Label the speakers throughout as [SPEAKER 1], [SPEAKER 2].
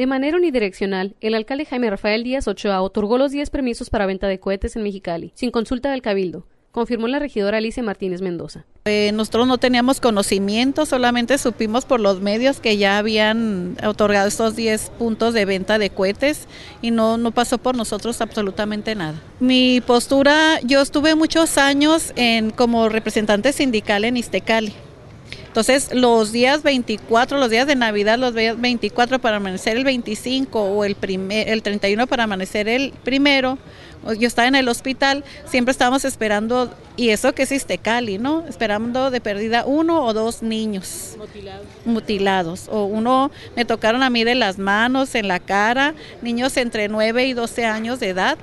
[SPEAKER 1] De manera unidireccional, el alcalde Jaime Rafael Díaz Ochoa otorgó los 10 permisos para venta de cohetes en Mexicali, sin consulta del Cabildo, confirmó la regidora Alicia Martínez Mendoza.
[SPEAKER 2] Eh, nosotros no teníamos conocimiento, solamente supimos por los medios que ya habían otorgado estos 10 puntos de venta de cohetes y no, no pasó por nosotros absolutamente nada. Mi postura, yo estuve muchos años en, como representante sindical en Iztecali. Entonces, los días 24, los días de Navidad, los días 24 para amanecer el 25 o el, primer, el 31 para amanecer el primero, yo estaba en el hospital, siempre estábamos esperando, y eso que es Istecali, ¿no? Esperando de pérdida uno o dos niños. Mutilados. Mutilados. O uno, me tocaron a mí de las manos, en la cara, niños entre 9 y 12 años de edad.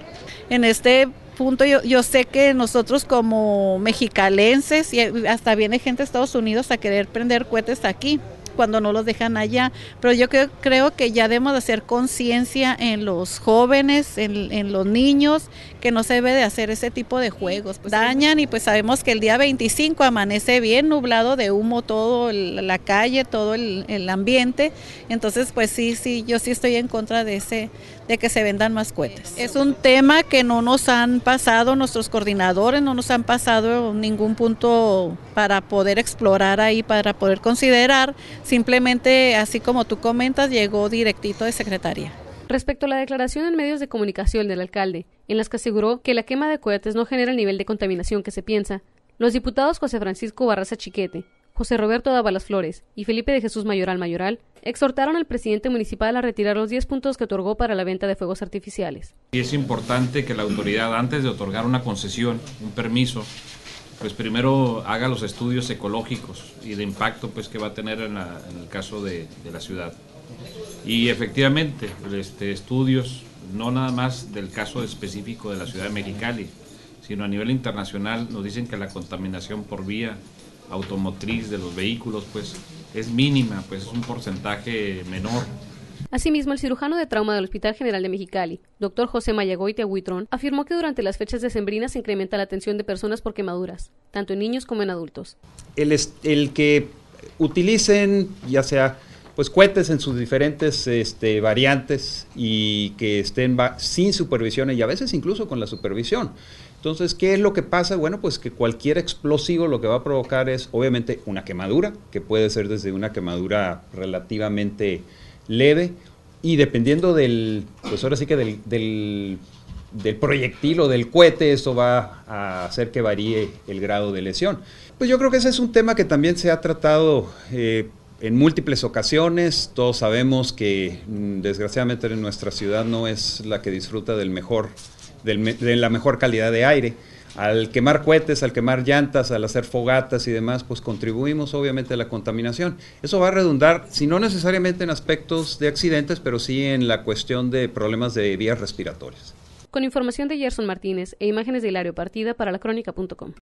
[SPEAKER 2] En este punto yo, yo sé que nosotros como mexicalenses y hasta viene gente de Estados Unidos a querer prender cohetes aquí cuando no los dejan allá. Pero yo creo, creo que ya debemos de hacer conciencia en los jóvenes, en, los niños, que no se debe de hacer ese tipo de juegos. Pues dañan y pues sabemos que el día 25 amanece bien nublado de humo todo la calle, todo el, el ambiente. Entonces pues sí, sí, yo sí estoy en contra de ese de que se vendan más cohetes. Es un tema que no nos han pasado nuestros coordinadores, no nos han pasado ningún punto para poder explorar ahí, para poder considerar. Simplemente, así como tú comentas, llegó directito de secretaría.
[SPEAKER 1] Respecto a la declaración en medios de comunicación del alcalde, en las que aseguró que la quema de cohetes no genera el nivel de contaminación que se piensa, los diputados José Francisco Barraza Chiquete, José Roberto Dávalas Flores y Felipe de Jesús Mayoral Mayoral exhortaron al presidente municipal a retirar los 10 puntos que otorgó para la venta de fuegos artificiales.
[SPEAKER 3] Y es importante que la autoridad, antes de otorgar una concesión, un permiso, pues primero haga los estudios ecológicos y de impacto pues que va a tener en, el caso de, la ciudad. Y efectivamente, este, estudios no nada más del caso específico de la ciudad de Mexicali, sino a nivel internacional nos dicen que la contaminación por vía automotriz de los vehículos pues es mínima, pues es un porcentaje menor
[SPEAKER 1] Asimismo, el cirujano de trauma del Hospital General de Mexicali, doctor José Mayagoite Huitrón, afirmó que durante las fechas decembrinas se incrementa la atención de personas por quemaduras, tanto en niños como en adultos.
[SPEAKER 4] El, que utilicen ya sea pues cohetes en sus diferentes este, variantes y que estén sin supervisión y a veces incluso con la supervisión. Entonces, ¿qué es lo que pasa? Bueno, pues que cualquier explosivo lo que va a provocar es obviamente una quemadura, que puede ser desde una quemadura relativamente leve y dependiendo del, pues ahora sí que del, del, proyectil o del cohete, eso va a hacer que varíe el grado de lesión. Pues yo creo que ese es un tema que también se ha tratado eh, en múltiples ocasiones. Todos sabemos que mm, desgraciadamente en nuestra ciudad no es la que disfruta del mejor, de la mejor calidad de aire al quemar cohetes, al quemar llantas, al hacer fogatas y demás, pues contribuimos obviamente a la contaminación. Eso va a redundar, si no necesariamente en aspectos de accidentes, pero sí en la cuestión de problemas de vías respiratorias.
[SPEAKER 1] Con información de Gerson Martínez e imágenes de Hilario Partida para la crónica.com.